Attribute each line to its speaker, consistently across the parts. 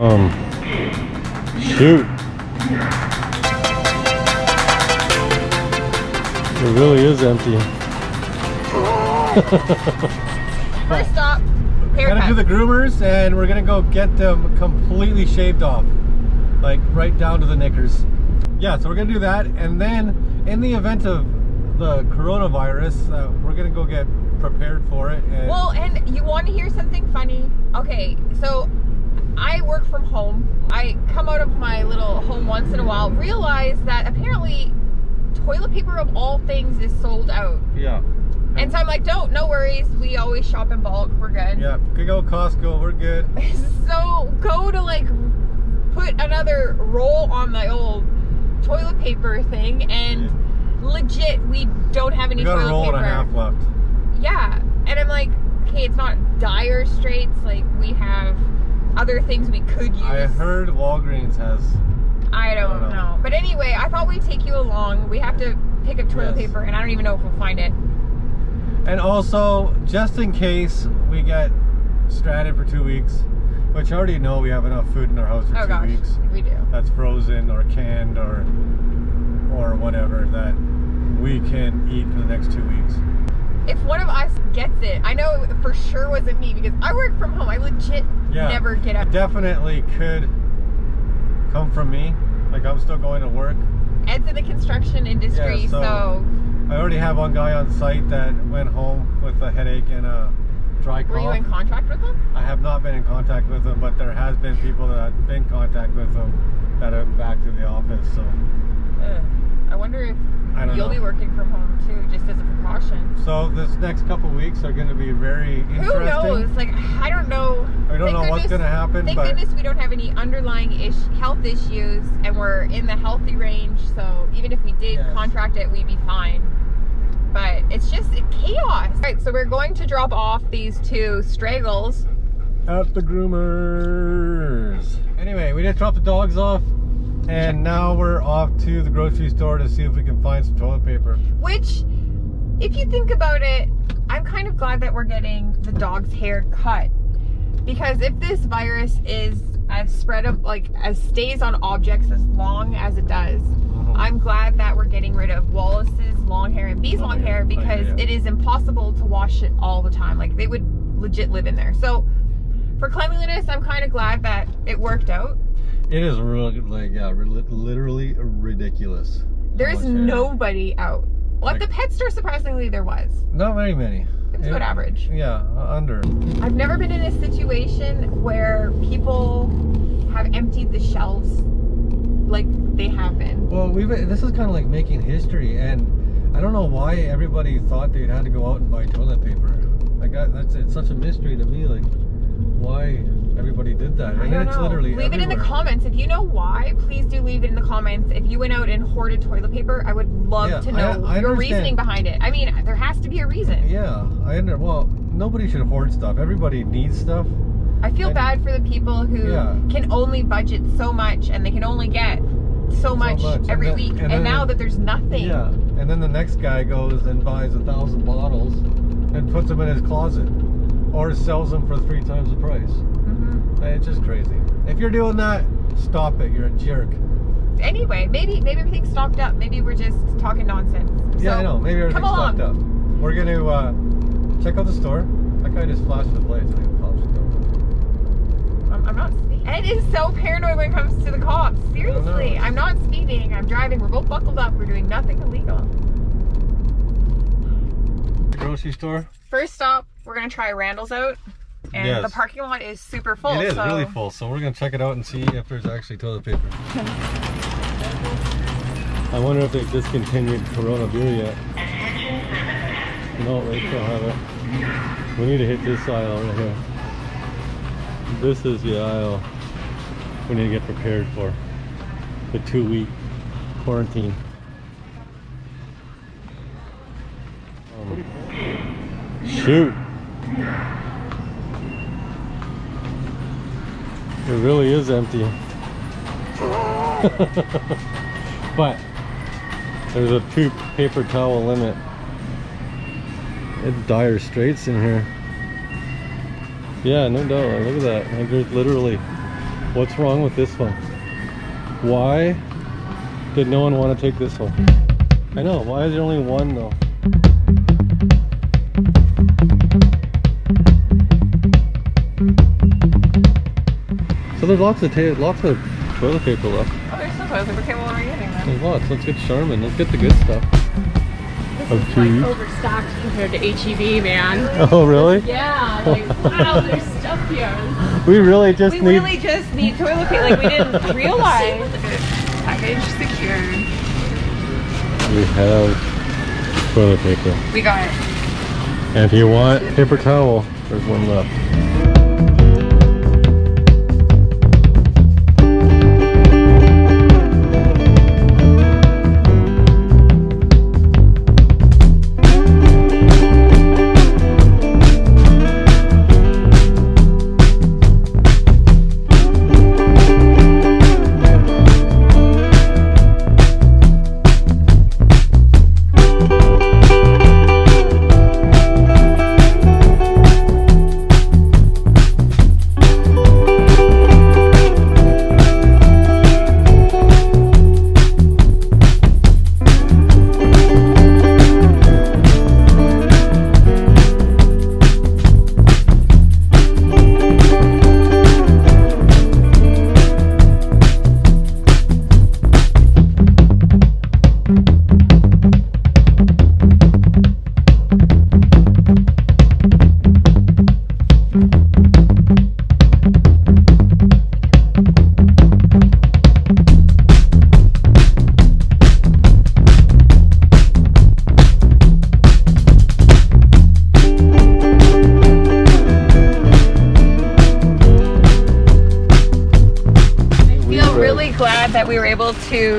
Speaker 1: Um, shoot. It really is empty.
Speaker 2: First stop,
Speaker 3: Gotta do the groomers and we're gonna go get them completely shaved off. Like right down to the knickers. Yeah, so we're gonna do that and then in the event of the coronavirus, uh, we're gonna go get prepared for it. And
Speaker 2: Well, and you want to hear something funny? Okay, so I work from home. I come out of my little home once in a while, realize that apparently toilet paper of all things is sold out.
Speaker 3: yeah.
Speaker 2: And so I'm like, don't, no worries. We always shop in bulk. We're good.
Speaker 3: Yeah, could go Costco, we're good.
Speaker 2: So go to like put another roll on the old toilet paper thing, and legit, we don't have any
Speaker 3: We got a
Speaker 2: toilet
Speaker 3: roll
Speaker 2: paper.
Speaker 3: and a half left.
Speaker 2: Yeah, and I'm like, okay, it's not dire straits. Like we have other things we could use.
Speaker 3: I heard Walgreens has
Speaker 2: I don't,
Speaker 3: I don't know.
Speaker 2: know. But anyway, I thought we'd take you along. We have to pick up toilet
Speaker 3: Yes.
Speaker 2: paper, and I don't even know if we'll find it.
Speaker 3: And also, just in case we get stranded for two weeks, which I already know we have enough food in our house for
Speaker 2: Oh
Speaker 3: two
Speaker 2: gosh,
Speaker 3: weeks.
Speaker 2: we do.
Speaker 3: That's frozen or canned or or whatever that we can eat for the next two weeks.
Speaker 2: If one of us gets it, I know for sure wasn't me because I work from home. I legit
Speaker 3: Yeah.
Speaker 2: never get up.
Speaker 3: Definitely could come from me. Like I'm still going to work.
Speaker 2: Ed's in the construction industry,
Speaker 3: Yeah, so-
Speaker 2: so,
Speaker 3: I already have one guy on site that went home with a headache and a dry cough.
Speaker 2: were you in contact with him?
Speaker 3: I have not been in contact with him, but there has been people that have been in contact with him that are back to the office. So
Speaker 2: Ugh. I wonder if
Speaker 3: I don't
Speaker 2: you'll
Speaker 3: know.
Speaker 2: be working from home too, just as a precaution.
Speaker 3: So this next couple weeks are going to be very interesting.
Speaker 2: Who knows? Like I don't know.
Speaker 3: I don't
Speaker 2: Thank
Speaker 3: know what's going to happen,
Speaker 2: Thank goodness we don't have any underlying ish- health issues, and we're in the healthy range. So even if we did
Speaker 3: Yes.
Speaker 2: contract it, we'd be fine. But it's just chaos. All right, so we're going to drop off these two straggles.
Speaker 3: at the groomers. Anyway, we just dropped the dogs off, and now we're off to the grocery store to see if we can find some toilet paper.
Speaker 2: Which, if you think about it, I'm kind of glad that we're getting the dog's hair cut. Because if this virus is as spread of like as stays on objects as long as it does, mm-hmm. I'm glad that we're getting rid of Wallace's long hair and B's
Speaker 3: Oh,
Speaker 2: long
Speaker 3: yeah.
Speaker 2: hair
Speaker 3: Oh, yeah,
Speaker 2: because
Speaker 3: yeah.
Speaker 2: it is impossible to wash it all the time. Like they would legit live in there. So for cleanliness, I'm kind of glad that it worked out.
Speaker 3: It is really like yeah, literally ridiculous.
Speaker 2: There's
Speaker 3: How hair.
Speaker 2: nobody out. Well, at
Speaker 3: Like-
Speaker 2: the pet store, surprisingly, there was.
Speaker 3: Not very many.
Speaker 2: It was about average.
Speaker 3: Yeah, under.
Speaker 2: I've never been in a situation where people have emptied the shelves like they have been.
Speaker 3: Well, we've this is kind of like making history, and I don't know why everybody thought they had to go out and buy toilet paper. Like I, that's it's such a mystery to me. Like why everybody did that,
Speaker 2: I
Speaker 3: and
Speaker 2: don't
Speaker 3: it's literally
Speaker 2: leave it in the comments if you know why. Please do leave it in the comments. If you went out and hoarded toilet paper, I would love
Speaker 3: Yeah,
Speaker 2: to know
Speaker 3: I
Speaker 2: your
Speaker 3: understand.
Speaker 2: reasoning behind it. I mean, there has to be a reason.
Speaker 3: Yeah, I under. Well, nobody should hoard stuff. Everybody needs stuff.
Speaker 2: I feel
Speaker 3: I-
Speaker 2: bad for the people who
Speaker 3: Yeah.
Speaker 2: can only budget so much and they can only get so much,
Speaker 3: much. And
Speaker 2: every
Speaker 3: then-
Speaker 2: week.
Speaker 3: and
Speaker 2: And,
Speaker 3: then-
Speaker 2: now that there's nothing.
Speaker 3: Yeah, and then the next guy goes and buys a thousand bottles and puts them in his closet, or sells them for three times the price. It's just crazy. If you're doing that, stop it. You're a jerk.
Speaker 2: Anyway, maybe maybe everything's stocked up. Maybe we're just talking nonsense.
Speaker 3: Yeah,
Speaker 2: So,
Speaker 3: I know. Maybe everything's fucked up. We're gonna uh, check out the store. That guy just flashed the plates. I think the cops are coming.
Speaker 2: I'm, I'm not speeding. Ed is so paranoid when it comes to the cops. Seriously. I'm not speeding. I'm driving. We're both buckled up. We're doing nothing illegal.
Speaker 3: The grocery store.
Speaker 2: First stop, we're gonna try Randall's out, and
Speaker 3: Yes.
Speaker 2: the parking lot is super full.
Speaker 3: it is
Speaker 2: so
Speaker 3: really full, so we're gonna check it out and see if there's actually toilet paper. I wonder if they discontinued Corona beer yet. No, they still have it. We need to hit this aisle right here. This is the aisle we need to get prepared for the two week quarantine. Um, shoot. It really is empty. but there's a two paper towel limit. It's dire straits in here. Yeah, no doubt. Look at that. Like there's literally What's wrong with this one? Why did no one want to take this one? I know, why is there only one though? There's lots of lots of toilet paper left.
Speaker 2: Oh, there's some toilet paper. Okay, well, we're getting them.
Speaker 3: There's lots. Oh, Let's get Charmin. Let's get the good stuff.
Speaker 4: This
Speaker 3: Of
Speaker 4: is
Speaker 3: two
Speaker 4: like overstocked compared to HEB, man.
Speaker 3: Oh really?
Speaker 4: Yeah, like wow, there's stuff here.
Speaker 3: We really just
Speaker 2: We
Speaker 3: need.
Speaker 2: really just need toilet paper. Like we didn't realize. Package secured.
Speaker 3: We have toilet paper.
Speaker 2: We got it.
Speaker 3: And if you want paper towel, there's one left.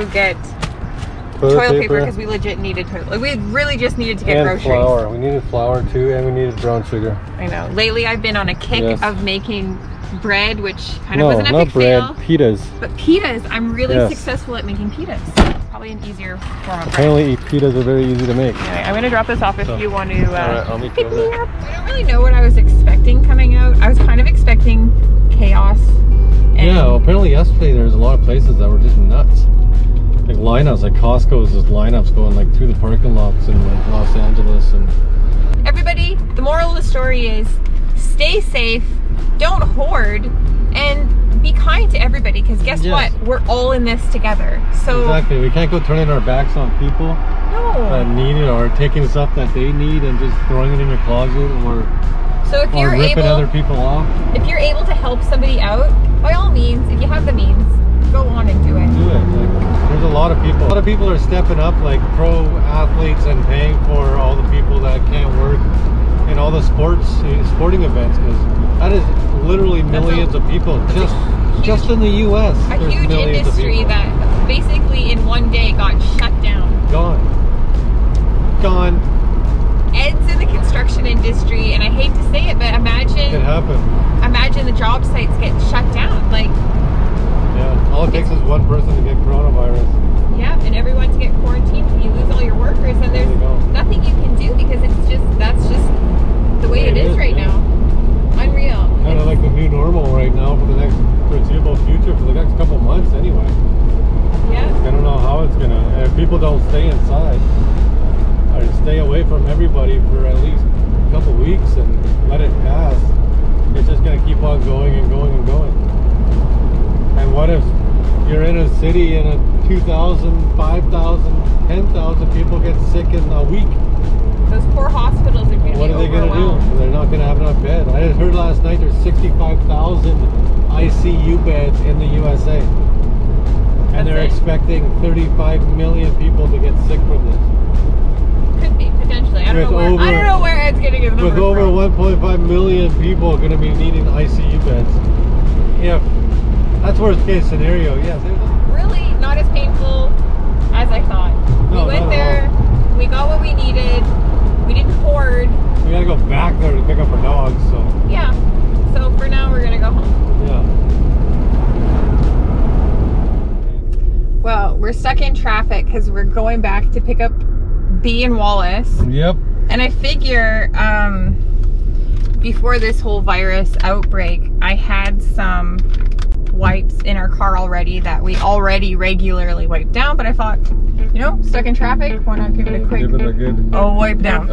Speaker 2: To get toilet paper because we legit needed toilet. Like, we really just needed to get
Speaker 3: and
Speaker 2: groceries.
Speaker 3: flour. We needed flour too, and we needed brown sugar.
Speaker 2: I know. Lately, I've been on a kick
Speaker 3: Yes.
Speaker 2: of making bread, which kind
Speaker 3: no,
Speaker 2: of was an
Speaker 3: not
Speaker 2: epic
Speaker 3: bread.
Speaker 2: fail.
Speaker 3: Pitas.
Speaker 2: But pitas, I'm really
Speaker 3: Yes.
Speaker 2: successful at making pitas. Probably an easier form of bread.
Speaker 3: Apparently, pitas are very easy to make.
Speaker 2: Anyway, I'm gonna drop this off if
Speaker 3: So-
Speaker 2: you want to uh,
Speaker 3: Alright, I'll meet you
Speaker 2: pick
Speaker 3: over
Speaker 2: me
Speaker 3: there.
Speaker 2: up. I don't really know what I was expecting coming out. I was kind of expecting chaos. And
Speaker 3: Yeah, well, apparently yesterday there was a lot of places that were just nuts. Like lineups, like Costco's, just lineups going like through the parking lots in like Los Angeles and
Speaker 2: everybody, the moral of the story is stay safe, don't hoard, and be kind to everybody because guess
Speaker 3: Yes.
Speaker 2: what? We're all in this together. So,
Speaker 3: exactly. We can't go turning our backs on people that need it or taking stuff that they need and just throwing it in your closet or,
Speaker 2: So, if
Speaker 3: or
Speaker 2: you're
Speaker 3: ripping
Speaker 2: able,
Speaker 3: other people off.
Speaker 2: if you're able to help somebody out, by all means, if you have the means, go on and do it.
Speaker 3: do it. Like, there's a lot of people. A lot of people are stepping up, like pro athletes, and paying for all the people that can't work in all the sports, uh, sporting events, because that is literally
Speaker 2: That's a-
Speaker 3: millions of people just
Speaker 2: huge-
Speaker 3: just in the U.S.
Speaker 2: A huge
Speaker 3: millions
Speaker 2: industry that basically in one day got shut down.
Speaker 3: gone, gone.
Speaker 2: Ed's in the construction industry, and I hate to say it, but imagine It
Speaker 3: happened.
Speaker 2: imagine the job sites get shut down. Like.
Speaker 3: All it takes is one person to get coronavirus.
Speaker 2: yeah, and everyone to get quarantined, and you lose all your workers, and there's
Speaker 3: There
Speaker 2: nothing you can do because it's just that's just the way it
Speaker 3: It
Speaker 2: is
Speaker 3: is,
Speaker 2: right
Speaker 3: yeah.
Speaker 2: now. Unreal.
Speaker 3: Kind of like the new normal right now for the next foreseeable future, for the next couple months anyway.
Speaker 2: Yeah.
Speaker 3: I don't know how it's gonna. If people don't stay inside or stay away from everybody for at least a couple weeks and let it pass, it's just gonna keep on going and going and going. And what if you're in a city and a 2,000, 5,000, 10,000 people get sick in a week?
Speaker 2: Those poor hospitals are going to
Speaker 3: What
Speaker 2: be
Speaker 3: are they gonna do? They're not gonna have enough bed. I just heard last night there's 65,000 ICU beds in the USA. And
Speaker 2: That's
Speaker 3: they're
Speaker 2: it.
Speaker 3: expecting 35 million people to get sick from this.
Speaker 2: Could be potentially. I don't know where. I
Speaker 3: over-
Speaker 2: don't know where Ed's getting his
Speaker 3: With
Speaker 2: numbers
Speaker 3: over 1.5 million people going to be needing ICU beds. If that's worst case scenario, yes. it-
Speaker 2: really not as painful as I thought.
Speaker 3: No,
Speaker 2: we went there, we got what we needed, we didn't hoard.
Speaker 3: We gotta go back there to pick up our dogs, so
Speaker 2: Yeah. So for now, we're gonna go home.
Speaker 3: yeah.
Speaker 2: Well, we're stuck in traffic because we're going back to pick up B and Wallace.
Speaker 3: Yep.
Speaker 2: And I figure um, before this whole virus outbreak, I had some wipes in our car already that we already regularly wipe down. But I thought, you know, stuck in traffic, why not give it a quick
Speaker 3: Give it a good.
Speaker 2: oh wipe down?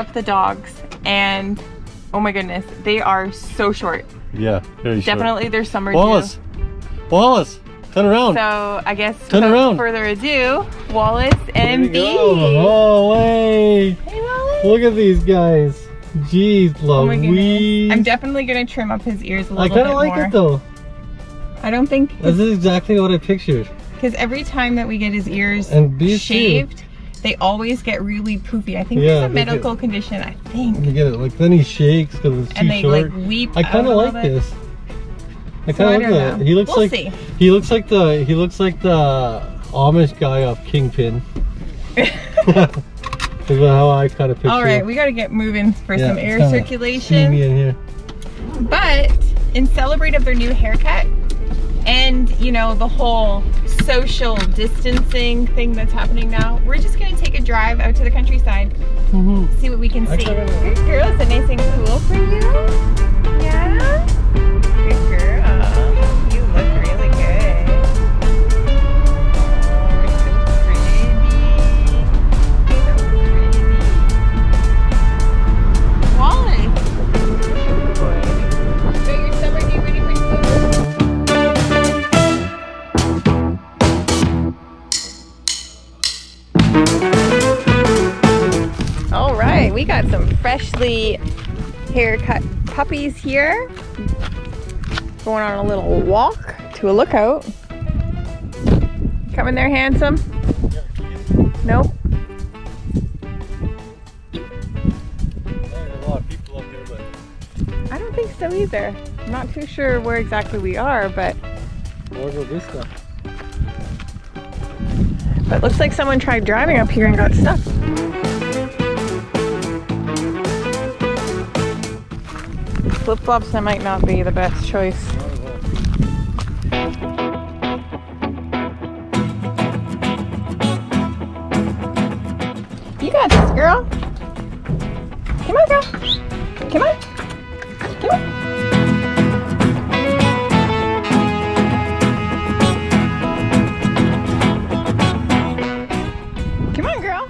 Speaker 2: Up the dogs and oh my goodness, they are so short.
Speaker 3: Yeah, very short.
Speaker 2: Definitely their summer do.
Speaker 3: Wallace, Wallace, turn around.
Speaker 2: So I guess
Speaker 3: Turn
Speaker 2: without
Speaker 3: around.
Speaker 2: further ado, Wallace and B.
Speaker 3: Oh, way.
Speaker 2: Hey Wallace.
Speaker 3: Look at these guys. Jeez,
Speaker 2: Oh
Speaker 3: Louise.
Speaker 2: goodness. I'm definitely gonna trim up his ears a little
Speaker 3: I kinda like
Speaker 2: more.
Speaker 3: it though.
Speaker 2: I don't think
Speaker 3: This is exactly what I pictured.
Speaker 2: because every time that we get his ears
Speaker 3: And
Speaker 2: shaved, they always get really poofy. I think
Speaker 3: Yeah,
Speaker 2: there's a medical condition. I think,
Speaker 3: You get it. Like then he shakes because it's too
Speaker 2: and they
Speaker 3: short.
Speaker 2: like weep.
Speaker 3: I kind of like
Speaker 2: bit.
Speaker 3: this. I
Speaker 2: So
Speaker 3: kind of
Speaker 2: don't
Speaker 3: like that. He looks
Speaker 2: We'll
Speaker 3: like
Speaker 2: see.
Speaker 3: he looks like the he looks like the Amish guy off Kingpin. Is how I kind of picture.
Speaker 2: All right, we got to get moving for
Speaker 3: Yeah,
Speaker 2: some air circulation.
Speaker 3: in here.
Speaker 2: But in celebrate of their new haircut and you know the whole social distancing thing that's happening now, we're just gonna take a drive out to the countryside, mm-hmm. see what we can see.
Speaker 3: kinda-
Speaker 2: Good girl, is it nice and cool for you? Haircut puppies here. Going on a little walk to a lookout. Coming there, handsome? Nope.
Speaker 3: There's a lot of people up there, but
Speaker 2: I don't think so either. I'm not too sure where exactly we are, but
Speaker 3: Lago Vista.
Speaker 2: but it looks like someone tried driving up here and got stuck. Flip flops that might not be the best choice. You got this, girl. Come on, girl. Come on. Come on. Come on, girl.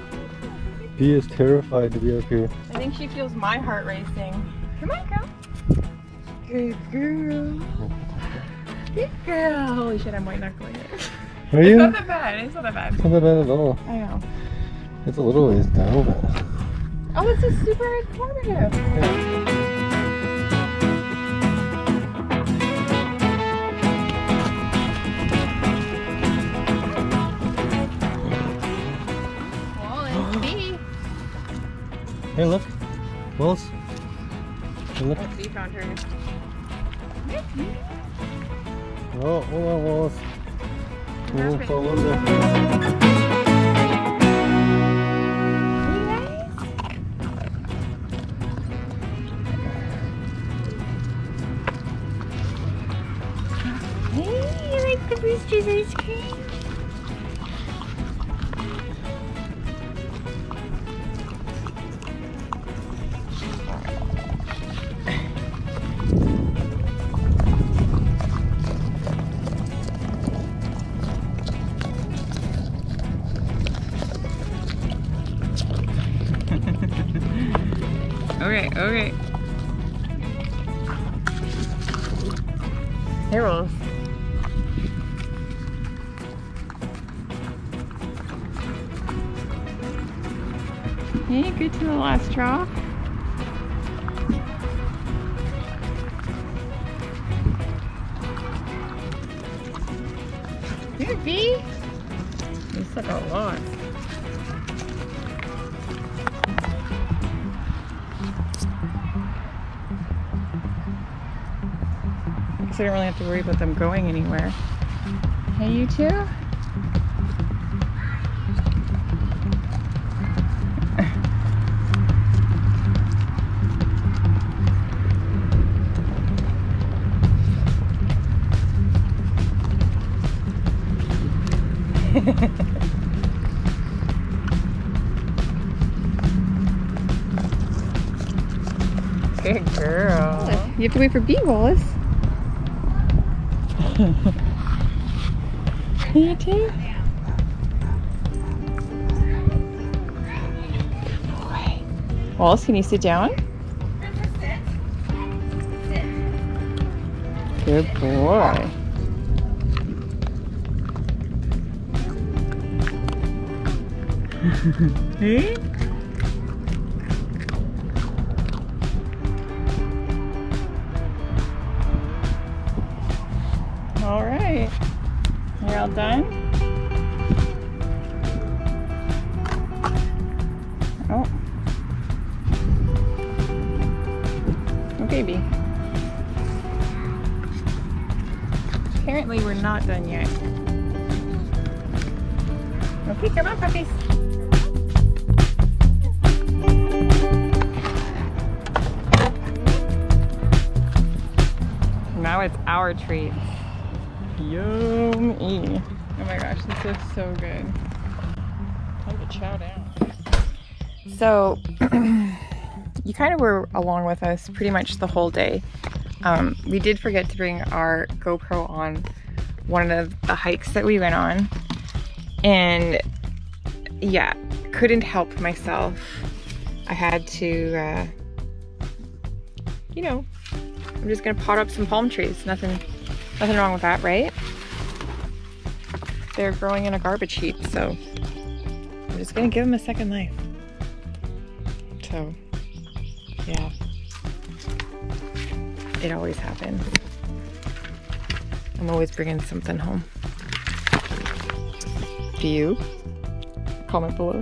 Speaker 3: He is terrified to be up here.
Speaker 2: I think she feels my heart racing. Good girl. Good girl. Holy shit, I'm white knuckling it.
Speaker 3: Are
Speaker 2: It's
Speaker 3: you?
Speaker 2: not
Speaker 3: Not
Speaker 2: that bad. It's not that bad.
Speaker 3: Not that bad at all.
Speaker 2: I know.
Speaker 3: It's a little ways down, but
Speaker 2: Oh, it's a super informative. B.
Speaker 3: hey, look, Wallace. Hey, look.
Speaker 2: Oh, B found her.
Speaker 3: Oh, hold on,
Speaker 2: Okay, okay. Hey, Rose. Hey, good to the last drop. Here, B. Looks like a lot. because I don't really have to worry about them going anywhere. Hey, you two? Good girl. You have to wait for B-Wallace. Wallace. you too? Good boy. Wallace, can you sit down? Good boy. hey? Hmm? Done? Oh. Okay, B. Apparently we're not done yet. Okay, come on, puppies. Now it's our treats. Yummy. Oh my gosh, this is so good. Time to chow down. So, you kind of were along with us pretty much the whole day. Um, we did forget to bring our GoPro on one of the hikes that we went on. And yeah, couldn't help myself. I had to, uh, you know, I'm just gonna pot up some palm trees. Nothing, nothing wrong with that, right? They're growing in a garbage heap, so I'm just gonna give them a second life. So, yeah, it always happens. I'm always bringing something home. Do you? Comment below.